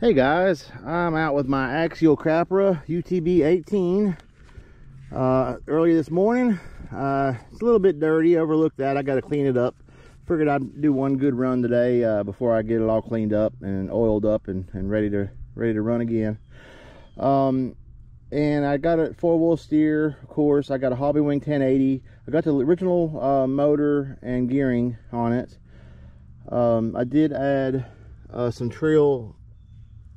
Hey guys, I'm out with my Axial Capra UTB 18 uh, early this morning. Uh, it's a little bit dirty, overlooked that. I got to clean it up. Figured I'd do one good run today uh, before I get it all cleaned up and oiled up and, and ready to ready to run again. Um, and I got a four-wheel steer, of course. I got a Hobbywing 1080. I got the original uh, motor and gearing on it. Um, I did add uh, some trail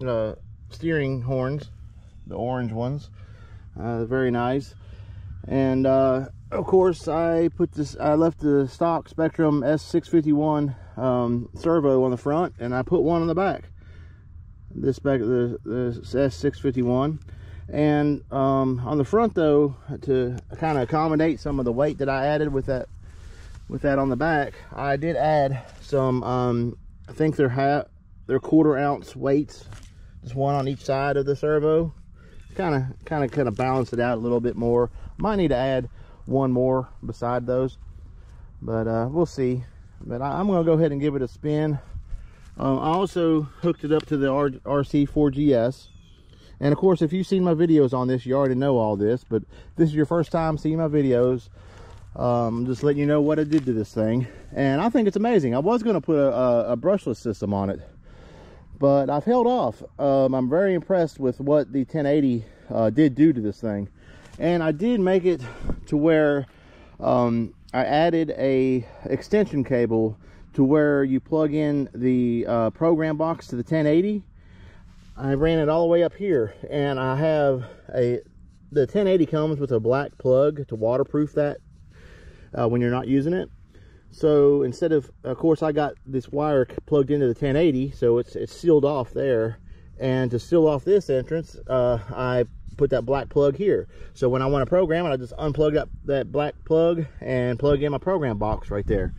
uh, steering horns, the orange ones. Uh, very nice. And uh, of course, I put this. I left the stock Spektrum S651 um, servo on the front, and I put one on the back. This back the, the S651. And um, on the front though, to kind of accommodate some of the weight that I added with that with that on the back, I did add some. Um, I think they're half, they're quarter ounce weights just one on each side of the servo. Kind of kind of kind of balance it out a little bit more. Might need to add one more beside those but uh, we'll see. But I, am gonna go ahead and give it a spin. Um, I also hooked it up to the R RC4GS and of course if you've seen my videos on this you already know all this but this is your first time seeing my videos. Um, just letting you know what I did to this thing. And I think it's amazing. I was going to put a, a, a brushless system on it but I've held off. Um, I'm very impressed with what the 1080 uh, did do to this thing. And I did make it to where um, I added a extension cable to where you plug in the uh, program box to the 1080. I ran it all the way up here and I have a, the 1080 comes with a black plug to waterproof that uh, when you're not using it. So instead of, of course, I got this wire plugged into the 1080, so it's it's sealed off there. And to seal off this entrance, uh, I put that black plug here. So when I want to program it, I just unplug that, that black plug and plug in my program box right there.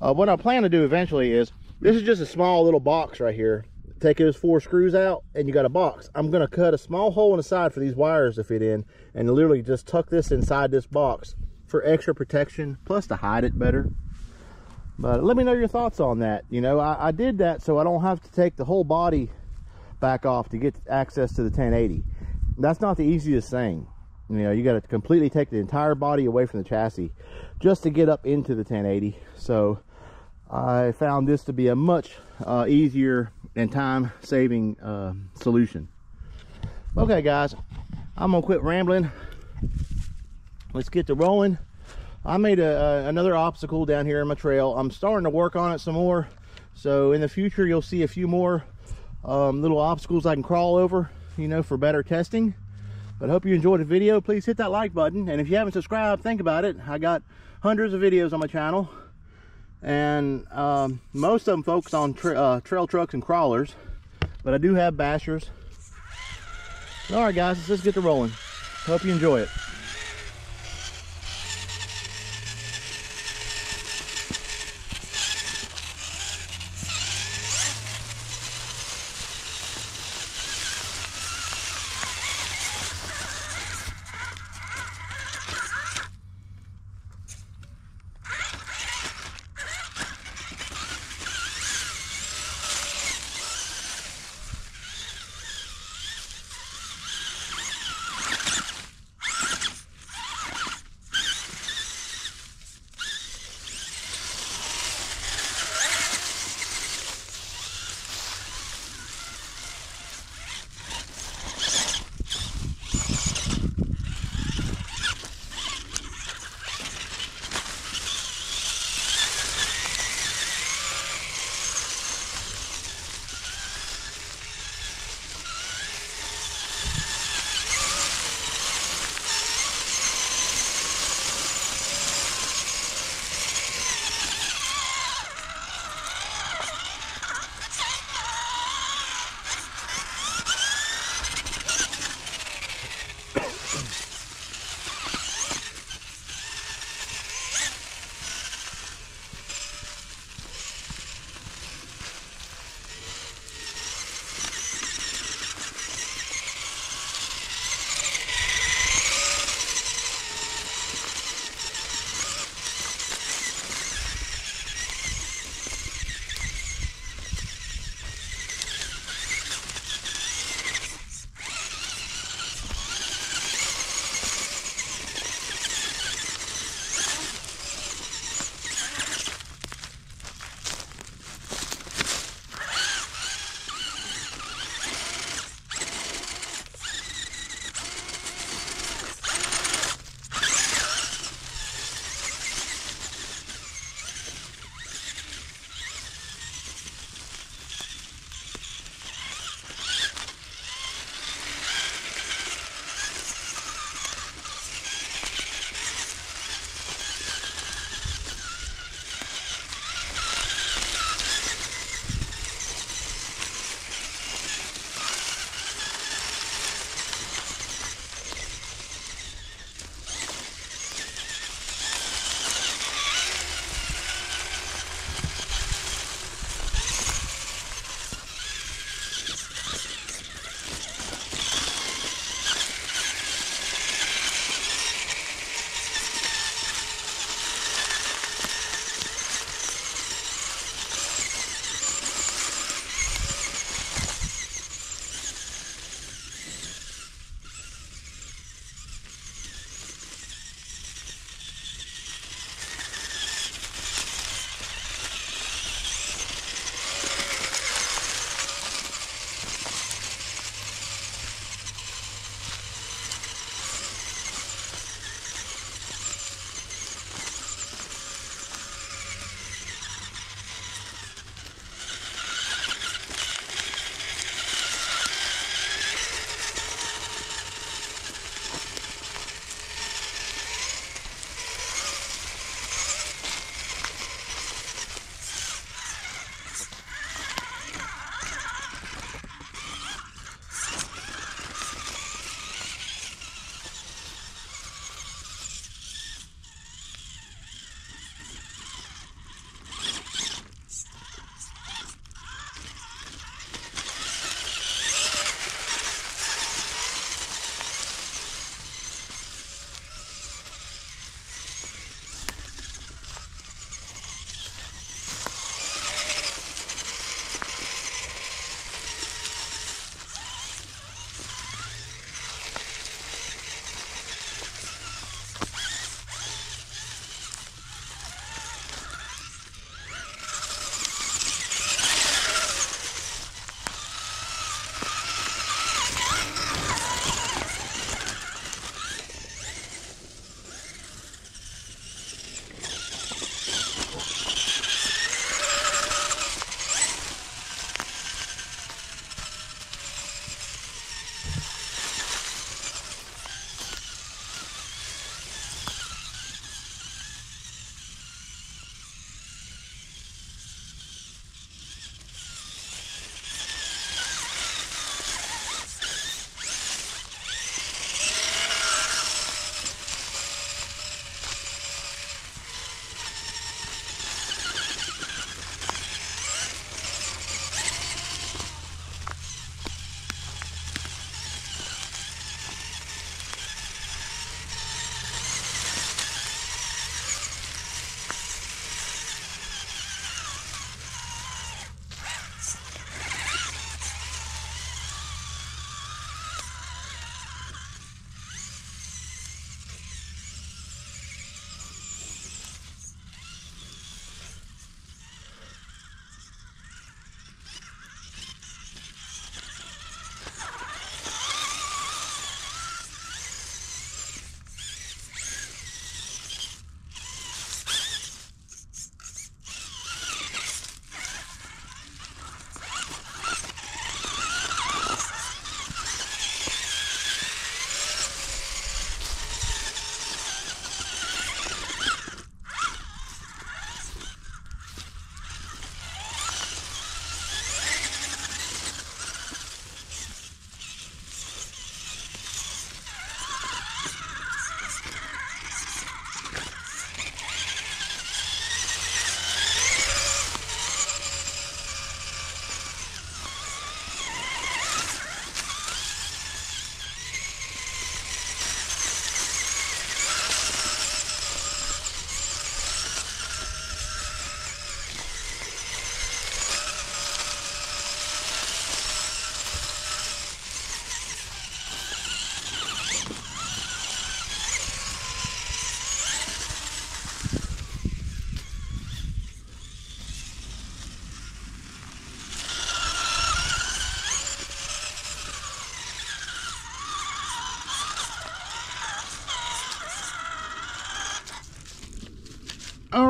Uh, what I plan to do eventually is, this is just a small little box right here. Take those four screws out and you got a box. I'm gonna cut a small hole in the side for these wires to fit in and literally just tuck this inside this box for extra protection, plus to hide it better. But let me know your thoughts on that. You know, I, I, did that so I don't have to take the whole body back off to get access to the 1080. That's not the easiest thing. You know, you got to completely take the entire body away from the chassis just to get up into the 1080. So I found this to be a much uh, easier and time-saving uh, solution. Okay, guys, I'm gonna quit rambling. Let's get to rolling. I made a, another obstacle down here in my trail. I'm starting to work on it some more. So in the future, you'll see a few more um, little obstacles I can crawl over, you know, for better testing. But I hope you enjoyed the video. Please hit that like button. And if you haven't subscribed, think about it. I got hundreds of videos on my channel. And um, most of them focus on tra uh, trail trucks and crawlers. But I do have bashers. All right, guys, let's just get to rolling. Hope you enjoy it.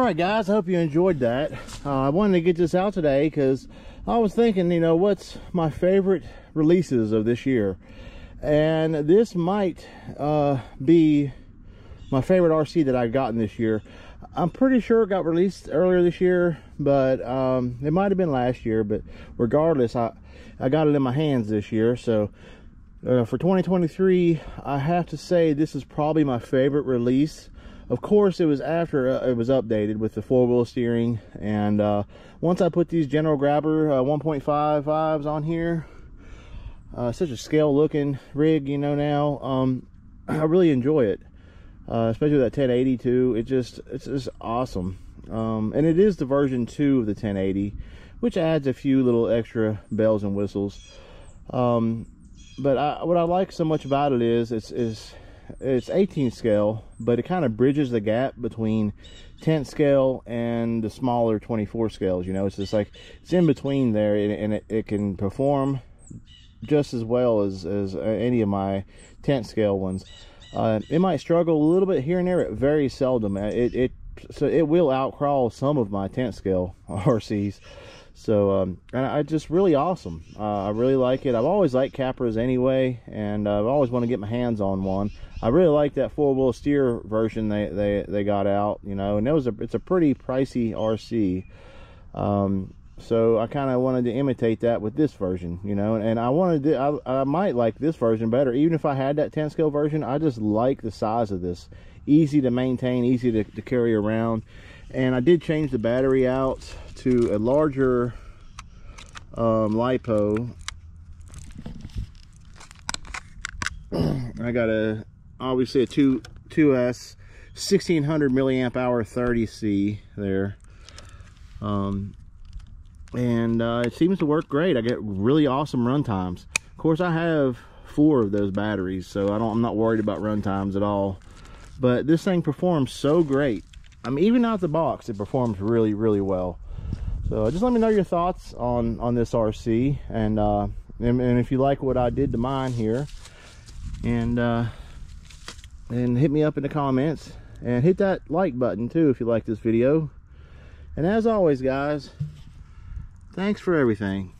Right, guys, I hope you enjoyed that. Uh, I wanted to get this out today because I was thinking, you know, what's my favorite releases of this year? And this might uh, be my favorite RC that I've gotten this year. I'm pretty sure it got released earlier this year, but um, it might have been last year. But regardless, I, I got it in my hands this year. So uh, for 2023, I have to say this is probably my favorite release. Of course, it was after uh, it was updated with the four-wheel steering. And uh, once I put these General Grabber uh, 1.55s on here, uh, such a scale looking rig, you know now, um, I really enjoy it uh, especially with that 1080 too. It just it's just awesome. Um, and it is the version 2 of the 1080, which adds a few little extra bells and whistles. Um, but I, what I like so much about it is it's, it's, it's 18 scale, but it kind of bridges the gap between 10 scale and the smaller 24 scales. You know, it's just like it's in between there, and, and it, it can perform just as well as, as any of my 10 scale ones. Uh, it might struggle a little bit here and there, but very seldom. Uh, it, it so it will outcrawl some of my 10 scale RCs. So um, and I just really awesome. Uh, I really like it. I've always liked Capras anyway, and I've always want to get my hands on one. I really like that four wheel steer version they, they they got out. You know, and it was a it's a pretty pricey RC. Um, so I kind of wanted to imitate that with this version, you know, and, and I wanted to, I, I might like this version better. Even if I had that 10 scale version, I just like the size of this. Easy to maintain, easy to, to carry around. And I did change the battery out to a larger um, LiPo. I got a, obviously a 2, 2S 1600 milliamp hour 30C there. Um, and uh, it seems to work great. I get really awesome run times. Of course, I have four of those batteries, so I don't, I'm not worried about run times at all. But this thing performs so great. I mean, even out of the box, it performs really, really well. So just let me know your thoughts on, on this RC. And, uh, and, and, if you like what I did to mine here. And, uh, and hit me up in the comments. And hit that like button too if you like this video. And as always, guys, Thanks for everything.